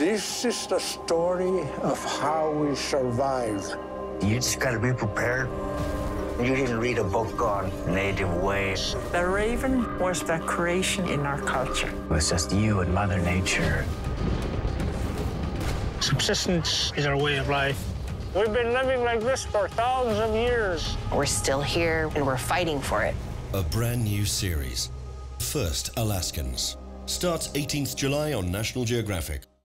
This is the story of how we survive. You just gotta be prepared. You didn't read a book on native ways. The raven was the creation in our culture. It was just you and Mother Nature. Subsistence is our way of life. We've been living like this for thousands of years. We're still here and we're fighting for it. A brand new series. First Alaskans. Starts 18th July on National Geographic.